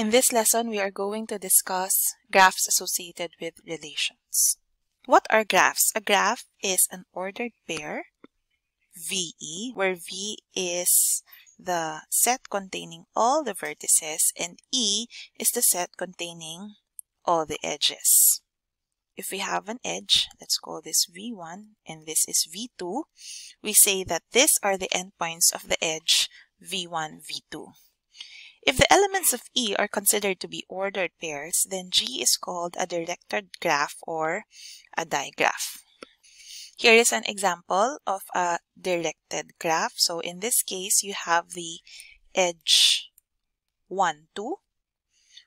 In this lesson, we are going to discuss graphs associated with relations. What are graphs? A graph is an ordered pair, VE, where V is the set containing all the vertices and E is the set containing all the edges. If we have an edge, let's call this V1 and this is V2, we say that these are the endpoints of the edge V1, V2. If the elements of E are considered to be ordered pairs, then G is called a directed graph or a digraph. Here is an example of a directed graph. So in this case, you have the edge 1, 2,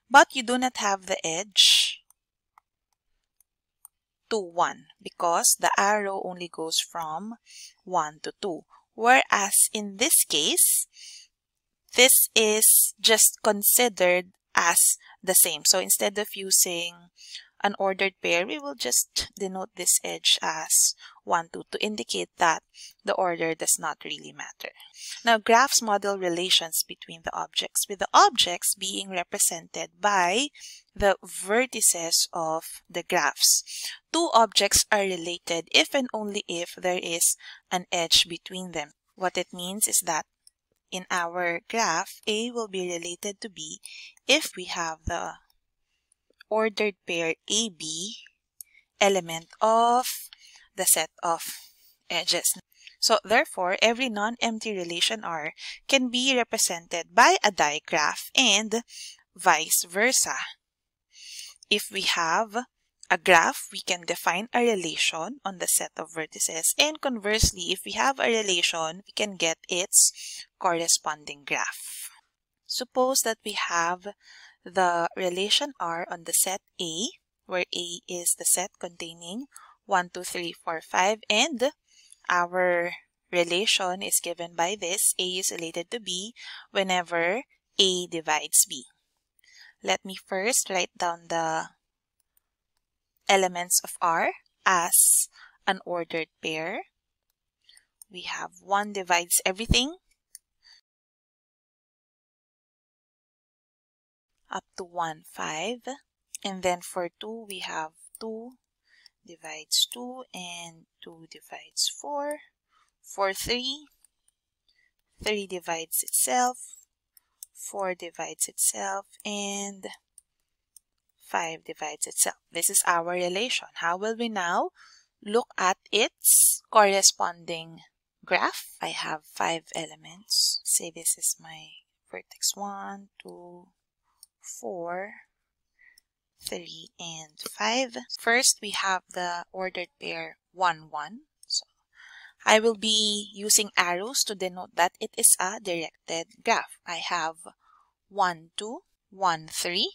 but you do not have the edge 2, 1 because the arrow only goes from 1 to 2. Whereas in this case, this is just considered as the same. So instead of using an ordered pair, we will just denote this edge as 1, 2 to indicate that the order does not really matter. Now, graphs model relations between the objects, with the objects being represented by the vertices of the graphs. Two objects are related if and only if there is an edge between them. What it means is that in our graph, A will be related to B if we have the ordered pair AB element of the set of edges. So therefore, every non-empty relation R can be represented by a digraph and vice versa. If we have a graph, we can define a relation on the set of vertices. And conversely, if we have a relation, we can get its corresponding graph. Suppose that we have the relation R on the set A, where A is the set containing 1, 2, 3, 4, 5, and our relation is given by this. A is related to B whenever A divides B. Let me first write down the elements of R as an ordered pair. We have 1 divides everything up to 1, 5. And then for 2, we have 2 divides 2 and 2 divides 4. For 3, 3 divides itself, 4 divides itself, and 5 divides itself. This is our relation. How will we now look at its corresponding graph? I have 5 elements. Say this is my vertex 1, 2, 4, 3, and 5. First, we have the ordered pair 1, 1. So I will be using arrows to denote that it is a directed graph. I have 1, 2, 1, 3,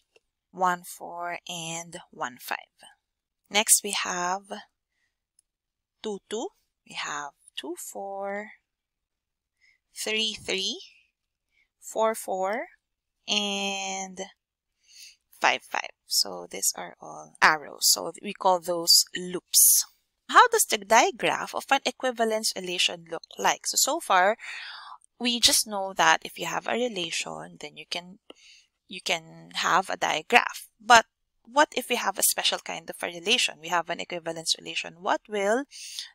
1, 4, and 1, 5. Next, we have 2, 2. We have 2, 4, 3, 3, 4, 4, and 5, 5. So these are all arrows. So we call those loops. How does the digraph of an equivalence relation look like? So, so far, we just know that if you have a relation, then you can you can have a digraph. But what if we have a special kind of a relation? We have an equivalence relation. What will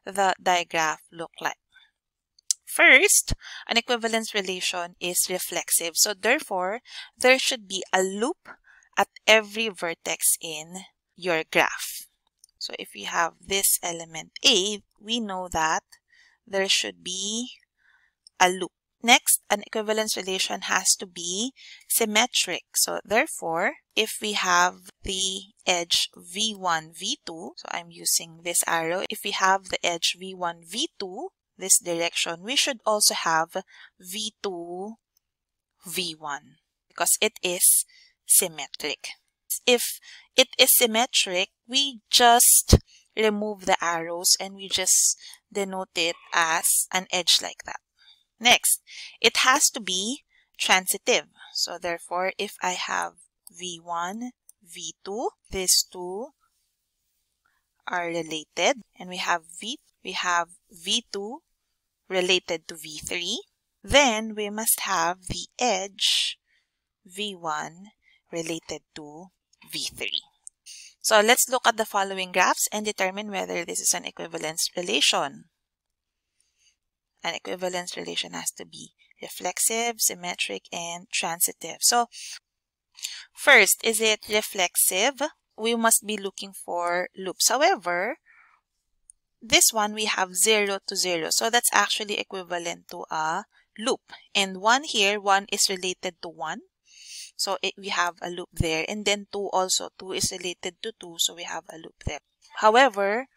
the digraph look like? First, an equivalence relation is reflexive. So therefore, there should be a loop at every vertex in your graph. So if we have this element A, we know that there should be a loop. Next, an equivalence relation has to be symmetric. So therefore, if we have the edge V1, V2, so I'm using this arrow, if we have the edge V1, V2, this direction, we should also have V2, V1 because it is symmetric. If it is symmetric, we just remove the arrows and we just denote it as an edge like that. Next, it has to be transitive. So therefore, if I have V1, V2, these two are related and we have V we have V2 related to V3, then we must have the edge V1 related to V3. So let's look at the following graphs and determine whether this is an equivalence relation. An equivalence relation has to be reflexive, symmetric, and transitive. So first, is it reflexive? We must be looking for loops. However, this one we have 0 to 0. So that's actually equivalent to a loop. And 1 here, 1 is related to 1. So it, we have a loop there. And then 2 also. 2 is related to 2. So we have a loop there. However,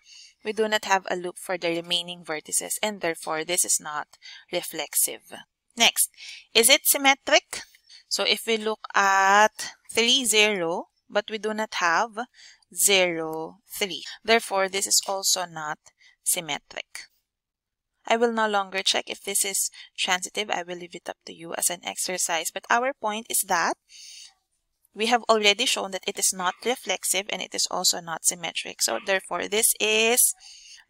we do not have a loop for the remaining vertices. And therefore, this is not reflexive. Next, is it symmetric? So if we look at 3, 0, but we do not have 0, 3. Therefore, this is also not symmetric. I will no longer check if this is transitive. I will leave it up to you as an exercise. But our point is that we have already shown that it is not reflexive and it is also not symmetric. So therefore, this is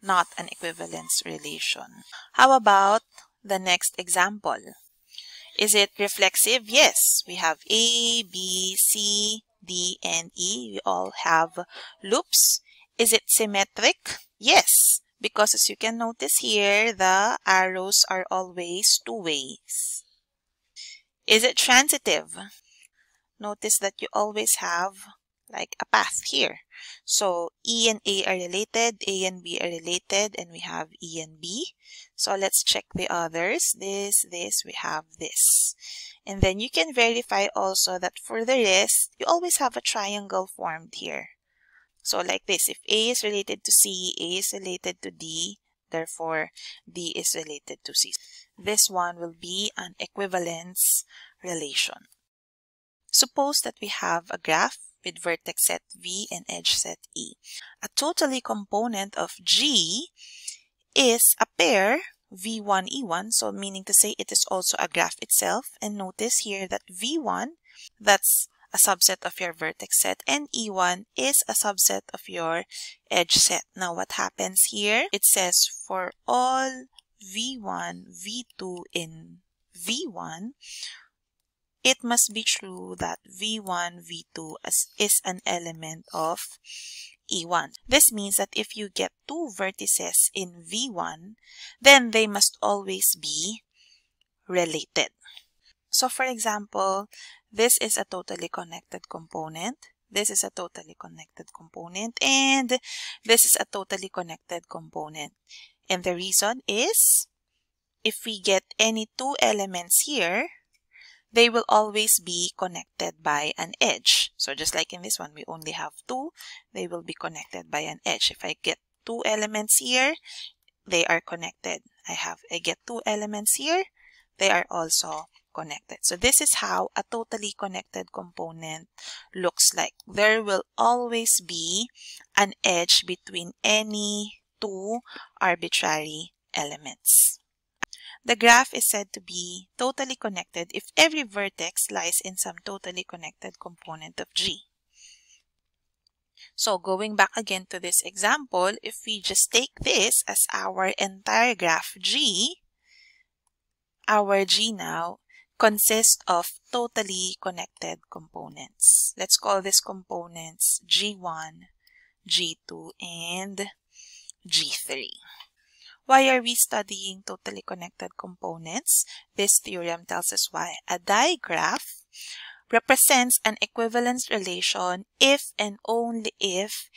not an equivalence relation. How about the next example? Is it reflexive? Yes. We have A, B, C, D, and E. We all have loops. Is it symmetric? Yes because as you can notice here, the arrows are always two ways. Is it transitive? Notice that you always have like a path here. So E and A are related, A and B are related, and we have E and B. So let's check the others. This, this, we have this. And then you can verify also that for the rest, you always have a triangle formed here. So like this, if A is related to C, A is related to D, therefore D is related to C. This one will be an equivalence relation. Suppose that we have a graph with vertex set V and edge set E. A totally component of G is a pair V1, E1, so meaning to say it is also a graph itself. And notice here that V1, that's a subset of your vertex set and E1 is a subset of your edge set. Now what happens here? It says for all V1, V2 in V1, it must be true that V1, V2 is an element of E1. This means that if you get two vertices in V1, then they must always be related. So for example, this is a totally connected component. This is a totally connected component. And this is a totally connected component. And the reason is, if we get any two elements here, they will always be connected by an edge. So just like in this one, we only have two, they will be connected by an edge. If I get two elements here, they are connected. I have, I get two elements here, they are also connected. So this is how a totally connected component looks like. There will always be an edge between any two arbitrary elements. The graph is said to be totally connected if every vertex lies in some totally connected component of G. So going back again to this example, if we just take this as our entire graph G, our G now consists of totally connected components. Let's call these components G1, G2, and G3. Why are we studying totally connected components? This theorem tells us why. A digraph represents an equivalence relation if and only if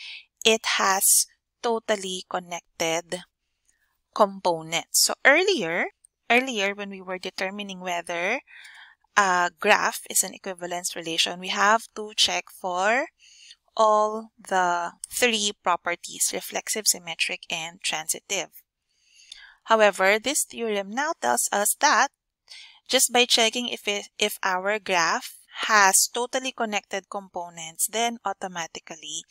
it has totally connected components. So earlier, earlier when we were determining whether a graph is an equivalence relation, we have to check for all the three properties, reflexive, symmetric, and transitive. However, this theorem now tells us that just by checking if, it, if our graph has totally connected components, then automatically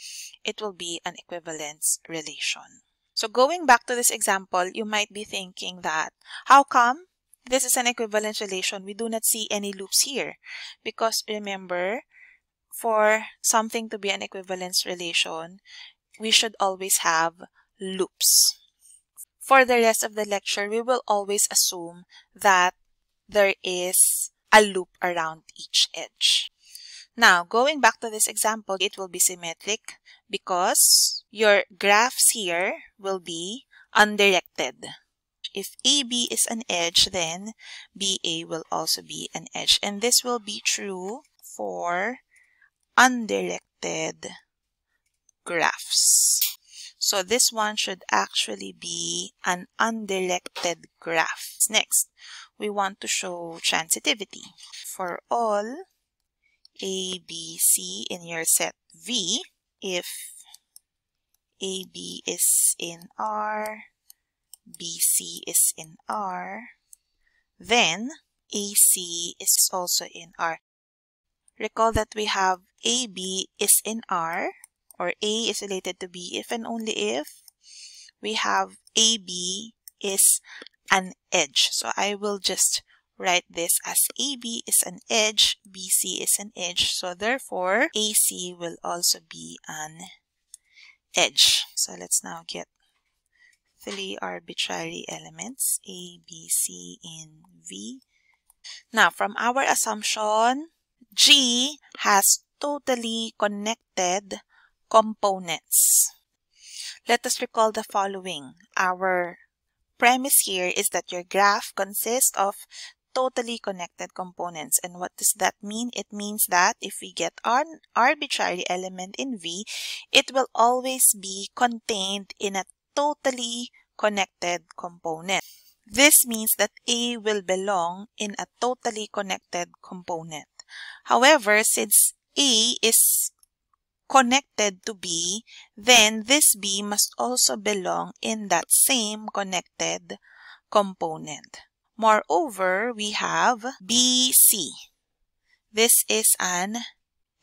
it will be an equivalence relation. So going back to this example, you might be thinking that, how come this is an equivalence relation? We do not see any loops here. Because remember, for something to be an equivalence relation, we should always have loops. For the rest of the lecture, we will always assume that there is a loop around each edge. Now, going back to this example, it will be symmetric because your graphs here will be undirected. If AB is an edge, then BA will also be an edge. And this will be true for undirected graphs. So this one should actually be an undirected graph. Next, we want to show transitivity. For all A, B, C in your set V, if AB is in R, BC is in R, then AC is also in R. Recall that we have AB is in R, or A is related to B if and only if we have AB is an edge. So I will just write this as AB is an edge, BC is an edge. So therefore, AC will also be an edge. So let's now get three arbitrary elements, A, B, C, in V. Now, from our assumption, G has totally connected components. Let us recall the following. Our premise here is that your graph consists of totally connected components. And what does that mean? It means that if we get an arbitrary element in V, it will always be contained in a totally connected component. This means that A will belong in a totally connected component. However, since A is connected to B, then this B must also belong in that same connected component. Moreover, we have BC. This is an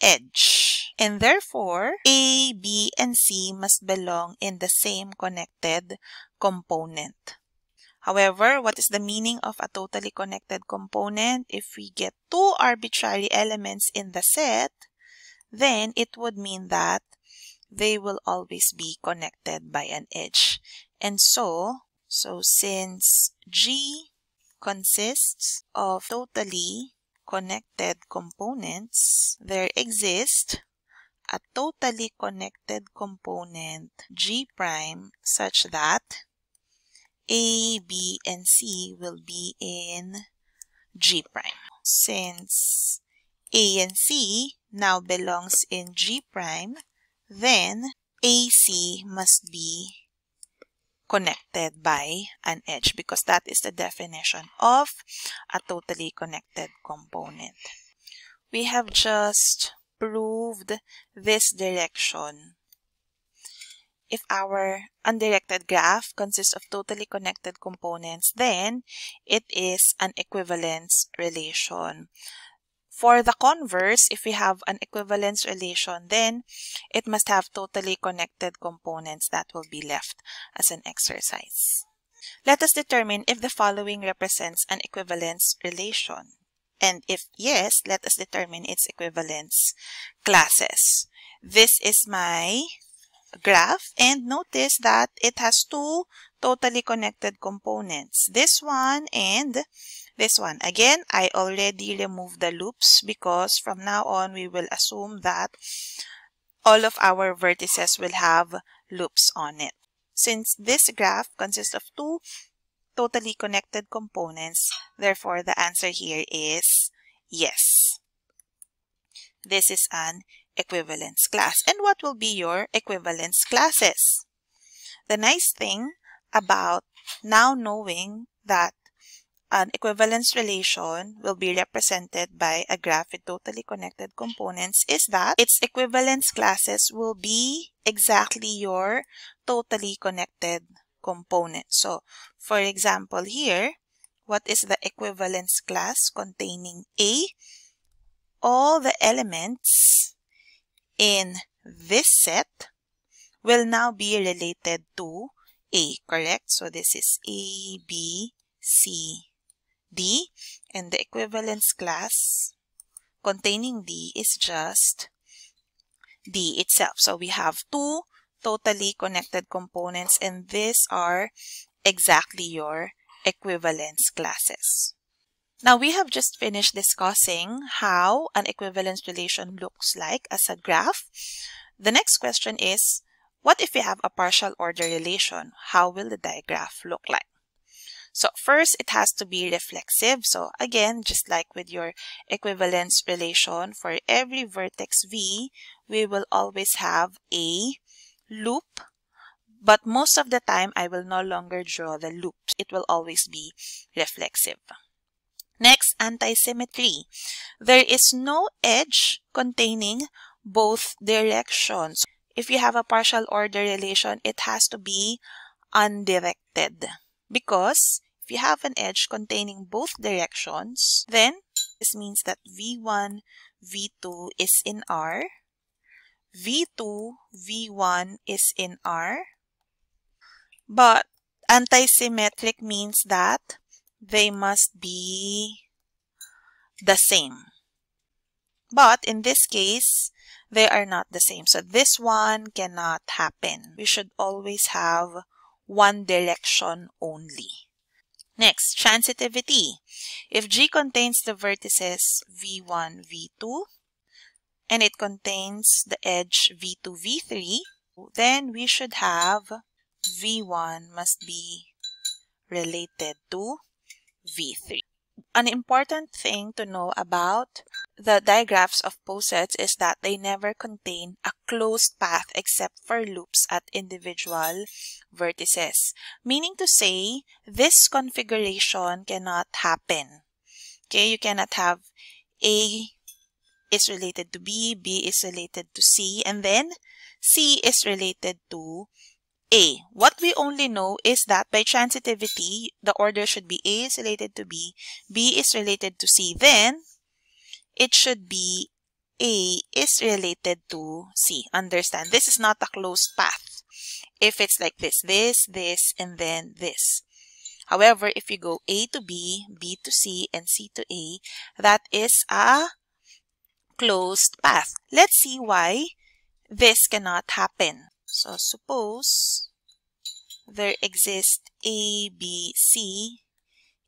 edge. And therefore, A, B, and C must belong in the same connected component. However, what is the meaning of a totally connected component? If we get two arbitrary elements in the set, then it would mean that they will always be connected by an edge. And so, so since G consists of totally connected components, there exists a totally connected component G prime such that A, B, and C will be in G prime. Since A and C now belongs in G prime, then AC must be connected by an edge because that is the definition of a totally connected component. We have just proved this direction. If our undirected graph consists of totally connected components, then it is an equivalence relation. For the converse, if we have an equivalence relation, then it must have totally connected components that will be left as an exercise. Let us determine if the following represents an equivalence relation. And if yes, let us determine its equivalence classes. This is my graph and notice that it has two totally connected components. This one and this one. Again, I already removed the loops because from now on we will assume that all of our vertices will have loops on it. Since this graph consists of two totally connected components, therefore the answer here is yes. This is an equivalence class. And what will be your equivalence classes? The nice thing about now knowing that an equivalence relation will be represented by a graph with totally connected components is that its equivalence classes will be exactly your totally connected component. So, for example here, what is the equivalence class containing A? All the elements in this set will now be related to A, correct? So this is A, B, C, D and the equivalence class containing D is just D itself. So we have two totally connected components and these are exactly your equivalence classes. Now we have just finished discussing how an equivalence relation looks like as a graph. The next question is, what if we have a partial order relation? How will the digraph look like? So first, it has to be reflexive. So again, just like with your equivalence relation, for every vertex V, we will always have a loop. But most of the time, I will no longer draw the loop. It will always be reflexive. Next, antisymmetry. There is no edge containing both directions. If you have a partial order relation, it has to be undirected because if you have an edge containing both directions, then this means that V1, V2 is in R, V2, V1 is in R, but antisymmetric means that they must be the same. But in this case, they are not the same. So this one cannot happen. We should always have one direction only. Next, transitivity. If G contains the vertices V1, V2, and it contains the edge V2, V3, then we should have V1 must be related to V3. An important thing to know about the digraphs of posets is that they never contain a closed path except for loops at individual vertices. Meaning to say, this configuration cannot happen. Okay, you cannot have A is related to B, B is related to C, and then C is related to a. What we only know is that by transitivity, the order should be A is related to B, B is related to C. Then, it should be A is related to C. Understand? This is not a closed path. If it's like this, this, this, and then this. However, if you go A to B, B to C, and C to A, that is a closed path. Let's see why this cannot happen. So suppose there exists A, B, C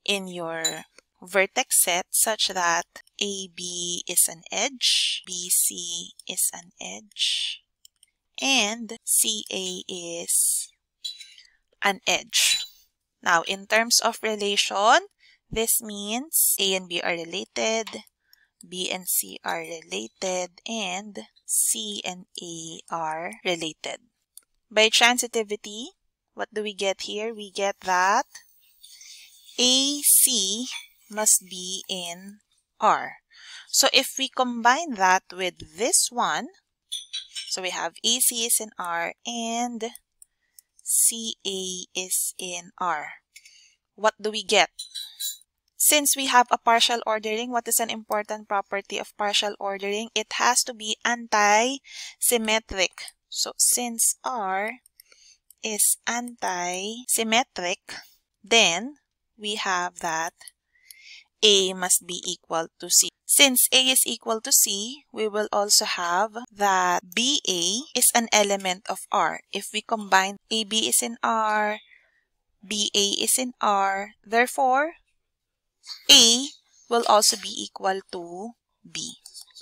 in your vertex set such that AB is an edge, BC is an edge, and CA is an edge. Now, in terms of relation, this means A and B are related, B and C are related, and C and A are related. By transitivity, what do we get here? We get that AC must be in R. So if we combine that with this one, so we have AC is in R and CA is in R. What do we get? Since we have a partial ordering, what is an important property of partial ordering? It has to be anti-symmetric. So since R is anti-symmetric, then we have that A must be equal to C. Since A is equal to C, we will also have that BA is an element of R. If we combine AB is in R, BA is in R, therefore, A will also be equal to B.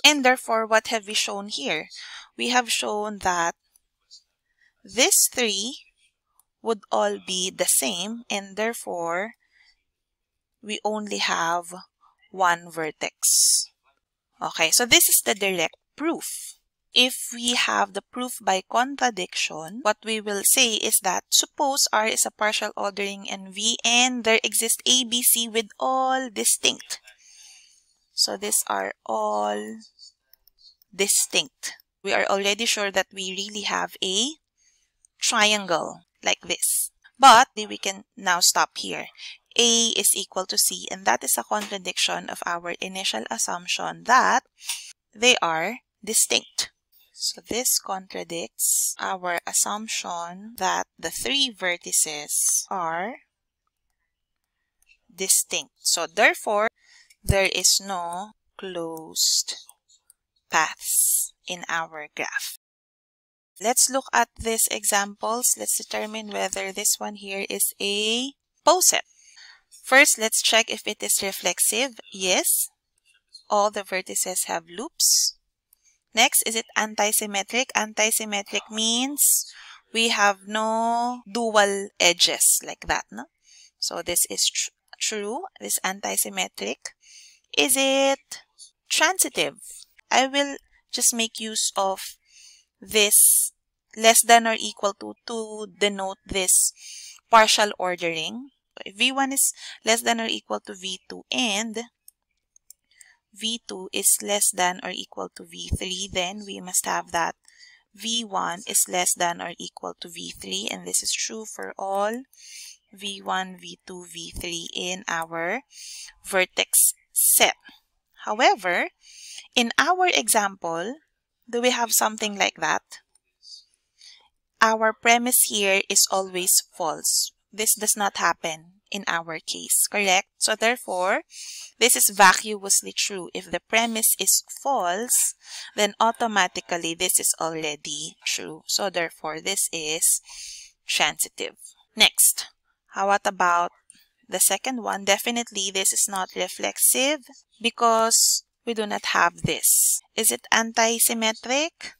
And therefore, what have we shown here? We have shown that these three would all be the same and therefore, we only have one vertex. Okay, so this is the direct proof. If we have the proof by contradiction, what we will say is that suppose R is a partial ordering in V and there exists A, B, C with all distinct. So these are all distinct. We are already sure that we really have a triangle like this. But we can now stop here. A is equal to C and that is a contradiction of our initial assumption that they are distinct. So this contradicts our assumption that the three vertices are distinct. So therefore, there is no closed paths in our graph. Let's look at these examples. Let's determine whether this one here is a poset. First, let's check if it is reflexive. Yes, all the vertices have loops. Next, is it antisymmetric? Antisymmetric means we have no dual edges like that. No? So this is tr true. This antisymmetric. Is it transitive? I will just make use of this less than or equal to to denote this partial ordering. If V1 is less than or equal to V2 and V2 is less than or equal to V3, then we must have that V1 is less than or equal to V3 and this is true for all V1, V2, V3 in our vertex set. However, in our example, do we have something like that? Our premise here is always false. This does not happen in our case, correct? So therefore, this is vacuously true. If the premise is false, then automatically this is already true. So therefore, this is transitive. Next, how about the second one? Definitely this is not reflexive because we do not have this. Is it anti-symmetric?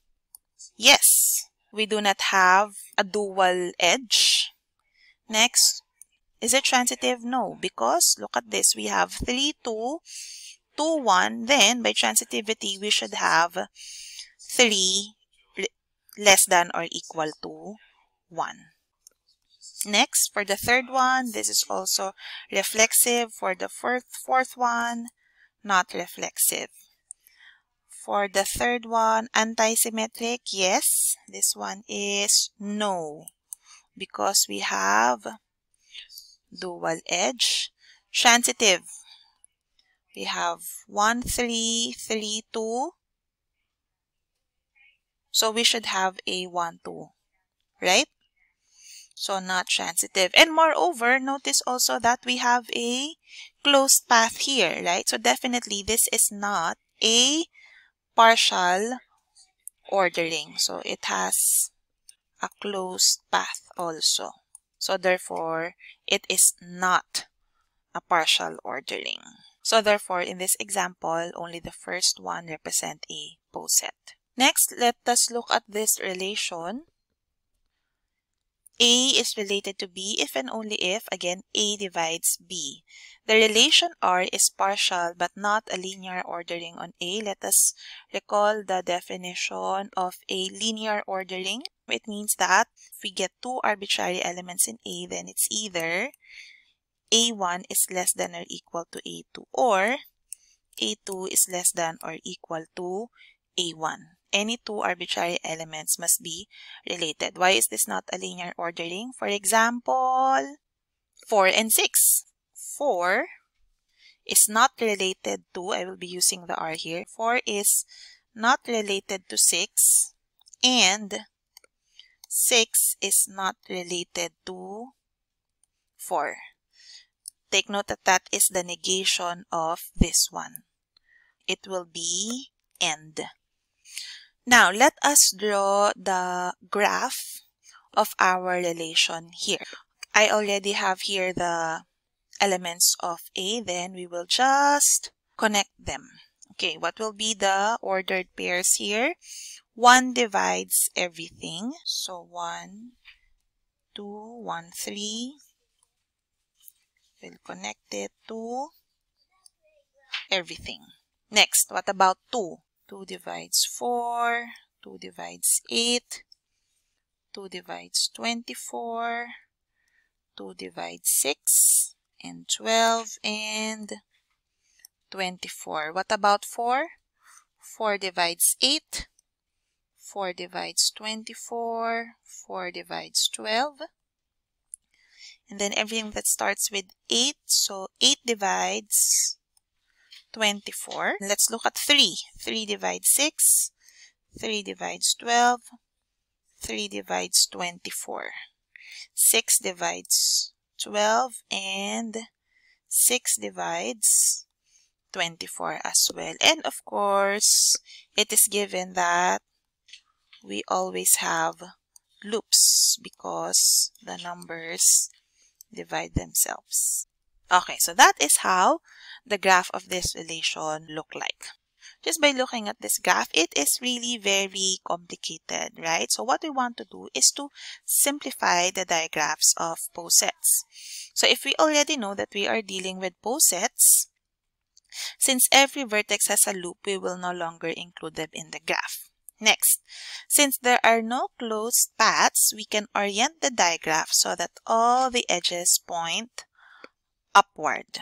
Yes, we do not have a dual edge. Next, is it transitive? No, because look at this. We have 3, 2, 2, 1. Then, by transitivity, we should have 3 less than or equal to 1. Next, for the third one, this is also reflexive. For the fourth, fourth one, not reflexive. For the third one, antisymmetric, yes. This one is no. Because we have dual edge. Transitive. We have 1, 3, 3, 2. So we should have a 1, 2. Right? So not transitive. And moreover, notice also that we have a closed path here, right? So definitely this is not a partial ordering. So it has a closed path also. So therefore, it is not a partial ordering. So therefore, in this example, only the first one represent a poset. Next, let us look at this relation. A is related to B if and only if, again, A divides B. The relation R is partial but not a linear ordering on A. Let us recall the definition of a linear ordering. It means that if we get two arbitrary elements in A, then it's either A1 is less than or equal to A2 or A2 is less than or equal to A1. Any two arbitrary elements must be related. Why is this not a linear ordering? For example, 4 and 6. 4 is not related to, I will be using the R here, 4 is not related to 6 and 6 is not related to 4. Take note that that is the negation of this one. It will be end. Now, let us draw the graph of our relation here. I already have here the elements of A, then we will just connect them. Okay, what will be the ordered pairs here? 1 divides everything. So 1, 2, 1, 3. We'll connect it to everything. Next, what about 2? 2 divides 4, 2 divides 8, 2 divides 24, 2 divides 6, and 12, and 24. What about 4? 4 divides 8, 4 divides 24, 4 divides 12, and then everything that starts with 8, so 8 divides 24. Let's look at 3. 3 divides 6, 3 divides 12, 3 divides 24. 6 divides 12 and 6 divides 24 as well. And of course, it is given that we always have loops because the numbers divide themselves. Okay, so that is how the graph of this relation look like. Just by looking at this graph, it is really very complicated, right? So what we want to do is to simplify the diagrams of posets. So if we already know that we are dealing with posets, since every vertex has a loop, we will no longer include them in the graph. Next, since there are no closed paths, we can orient the digraph so that all the edges point upward.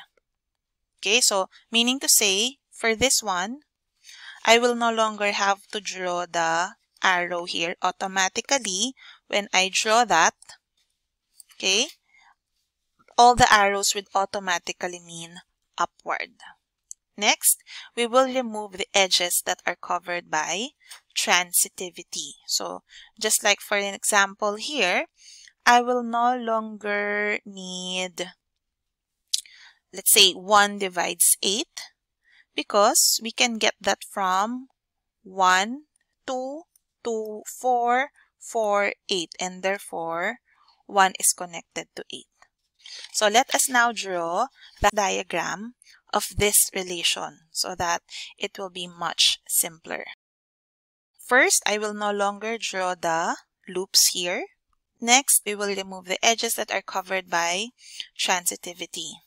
Okay, so meaning to say, for this one, I will no longer have to draw the arrow here automatically. When I draw that, okay, all the arrows would automatically mean upward. Next, we will remove the edges that are covered by transitivity. So just like for an example here, I will no longer need, let's say 1 divides 8 because we can get that from 1, 2, 2, 4, 4, 8 and therefore 1 is connected to 8. So let us now draw the diagram of this relation so that it will be much simpler. First, I will no longer draw the loops here. Next, we will remove the edges that are covered by transitivity.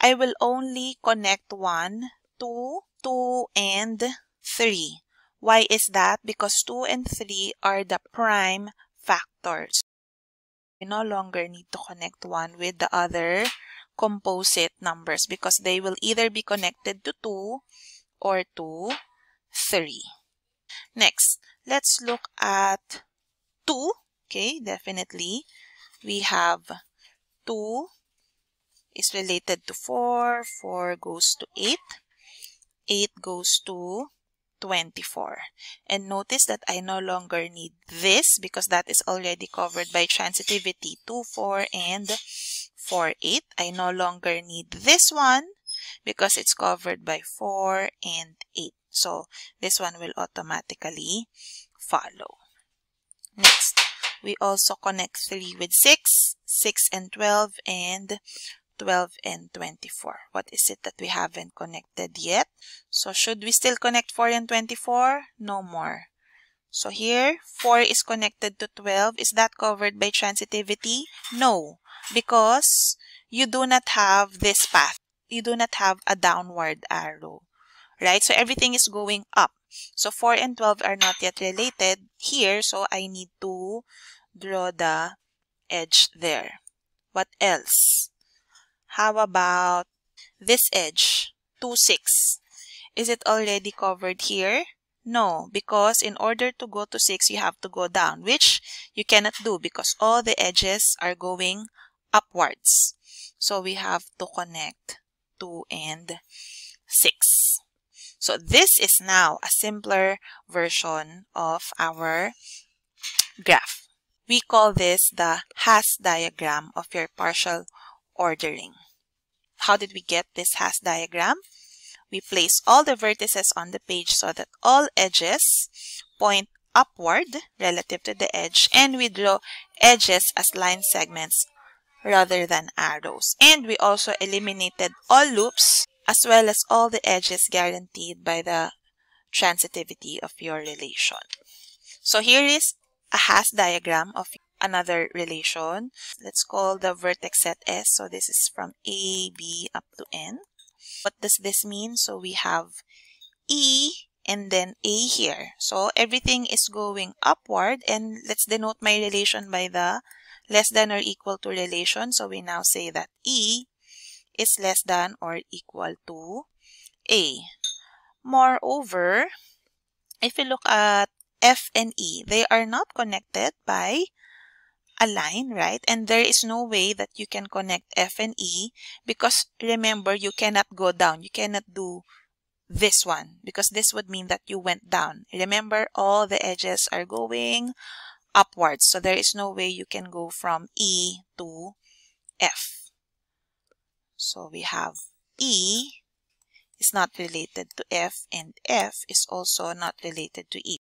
I will only connect 1, 2, 2, and 3. Why is that? Because 2 and 3 are the prime factors. We no longer need to connect one with the other composite numbers because they will either be connected to 2 or to 3. Next, let's look at 2. Okay, definitely. We have 2 is related to 4. 4 goes to 8. 8 goes to 24. And notice that I no longer need this because that is already covered by transitivity 2, 4, and 4, 8. I no longer need this one because it's covered by 4 and 8. So this one will automatically follow. Next, we also connect 3 with 6, 6 and 12, and 12 and 24. What is it that we haven't connected yet? So should we still connect 4 and 24? No more. So here, 4 is connected to 12. Is that covered by transitivity? No, because you do not have this path. You do not have a downward arrow, right? So everything is going up. So 4 and 12 are not yet related here, so I need to draw the edge there. What else? How about this edge? 2, 6. Is it already covered here? No, because in order to go to 6, you have to go down, which you cannot do because all the edges are going upwards. So we have to connect 2 and 6. So this is now a simpler version of our graph. We call this the Hasse diagram of your partial ordering. How did we get this Hasse diagram? We place all the vertices on the page so that all edges point upward relative to the edge and we draw edges as line segments rather than arrows. And we also eliminated all loops as well as all the edges guaranteed by the transitivity of your relation. So here is a Hasse diagram of another relation. Let's call the vertex set S. So this is from A, B up to N. What does this mean? So we have E and then A here. So everything is going upward and let's denote my relation by the less than or equal to relation. So we now say that E is less than or equal to A. Moreover, if you look at F and E, they are not connected by a line, right? And there is no way that you can connect F and E because remember, you cannot go down. You cannot do this one because this would mean that you went down. Remember, all the edges are going upwards. So there is no way you can go from E to F. So we have E is not related to F and F is also not related to E.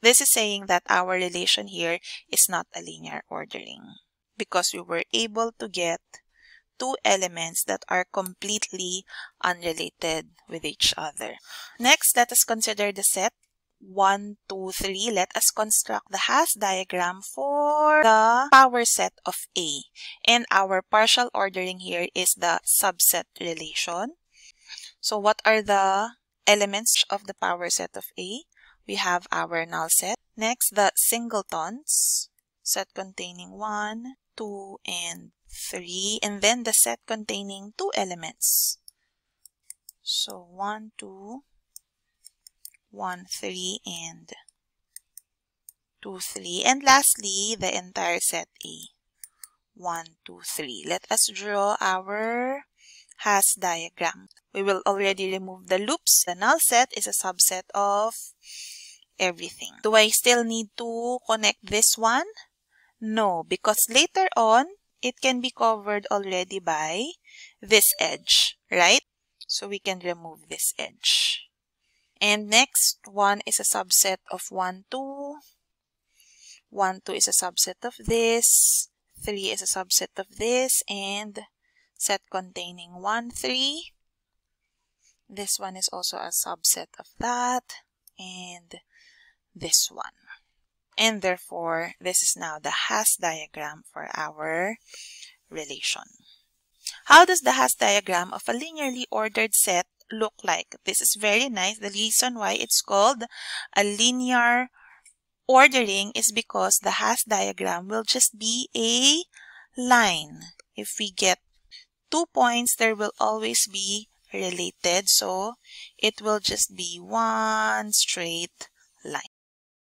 This is saying that our relation here is not a linear ordering because we were able to get two elements that are completely unrelated with each other. Next, let us consider the set 1, 2, 3. Let us construct the Hasse diagram for the power set of A. And our partial ordering here is the subset relation. So what are the elements of the power set of A? We have our null set. Next, the singletons, set containing 1, 2, and 3. And then the set containing two elements. So 1, 2, 1, 3, and 2, 3. And lastly, the entire set A. 1, 2, 3. Let us draw our Hasse diagram. We will already remove the loops. The null set is a subset of everything. Do I still need to connect this one? No, because later on, it can be covered already by this edge, right? So we can remove this edge. And next one is a subset of 1, 2. 1, 2 is a subset of this. 3 is a subset of this. And set containing 1, 3. This one is also a subset of that. And this one. And therefore, this is now the Hasse diagram for our relation. How does the Hasse diagram of a linearly ordered set look like? This is very nice. The reason why it's called a linear ordering is because the Hasse diagram will just be a line. If we get two points, there will always be related. So it will just be one straight line.